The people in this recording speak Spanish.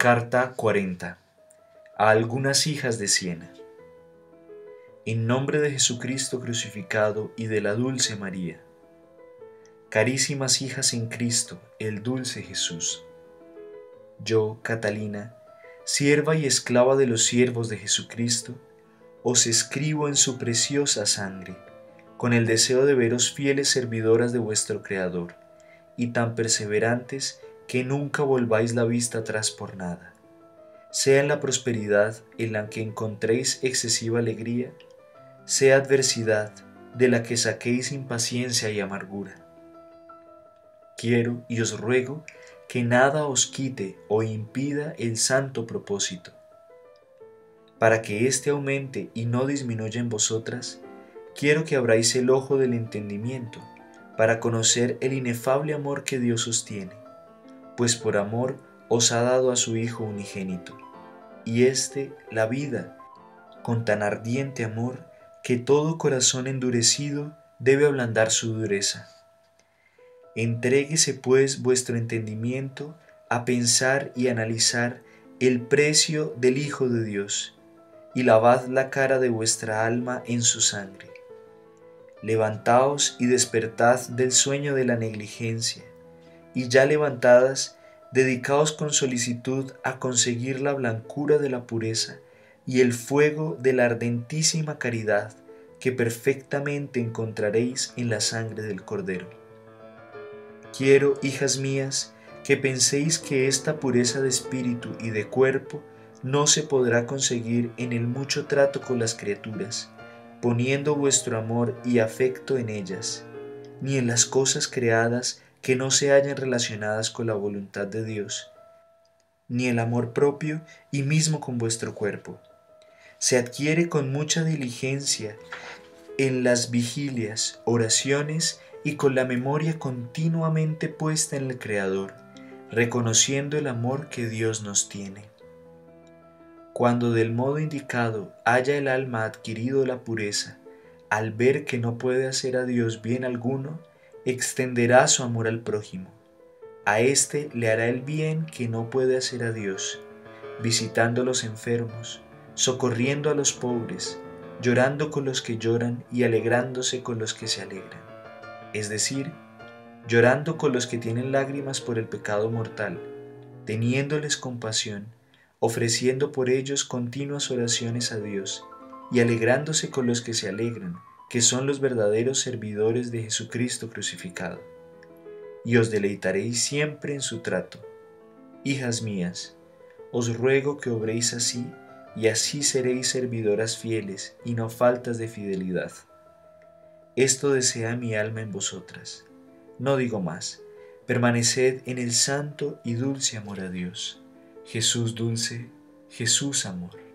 Carta 40 a algunas hijas de Siena. En nombre de Jesucristo crucificado y de la dulce María. Carísimas hijas en Cristo, el dulce Jesús. Yo, Catalina, sierva y esclava de los siervos de Jesucristo, os escribo en su preciosa sangre, con el deseo de veros fieles servidoras de vuestro Creador, y tan perseverantes que nunca volváis la vista atrás por nada. Sea en la prosperidad en la que encontréis excesiva alegría, sea adversidad de la que saquéis impaciencia y amargura. Quiero y os ruego que nada os quite o impida el santo propósito. Para que éste aumente y no disminuya en vosotras, quiero que abráis el ojo del entendimiento para conocer el inefable amor que Dios os tiene pues por amor os ha dado a su Hijo unigénito, y éste la vida, con tan ardiente amor que todo corazón endurecido debe ablandar su dureza. Entréguese pues vuestro entendimiento a pensar y analizar el precio del Hijo de Dios, y lavad la cara de vuestra alma en su sangre. Levantaos y despertad del sueño de la negligencia y ya levantadas, dedicaos con solicitud a conseguir la blancura de la pureza y el fuego de la ardentísima caridad que perfectamente encontraréis en la sangre del Cordero. Quiero, hijas mías, que penséis que esta pureza de espíritu y de cuerpo no se podrá conseguir en el mucho trato con las criaturas, poniendo vuestro amor y afecto en ellas, ni en las cosas creadas que no se hallen relacionadas con la voluntad de Dios, ni el amor propio y mismo con vuestro cuerpo. Se adquiere con mucha diligencia en las vigilias, oraciones y con la memoria continuamente puesta en el Creador, reconociendo el amor que Dios nos tiene. Cuando del modo indicado haya el alma adquirido la pureza, al ver que no puede hacer a Dios bien alguno, extenderá su amor al prójimo. A éste le hará el bien que no puede hacer a Dios, visitando a los enfermos, socorriendo a los pobres, llorando con los que lloran y alegrándose con los que se alegran. Es decir, llorando con los que tienen lágrimas por el pecado mortal, teniéndoles compasión, ofreciendo por ellos continuas oraciones a Dios, y alegrándose con los que se alegran, que son los verdaderos servidores de Jesucristo crucificado, y os deleitaréis siempre en su trato. Hijas mías, os ruego que obréis así, y así seréis servidoras fieles y no faltas de fidelidad. Esto desea mi alma en vosotras. No digo más, permaneced en el santo y dulce amor a Dios. Jesús dulce, Jesús amor.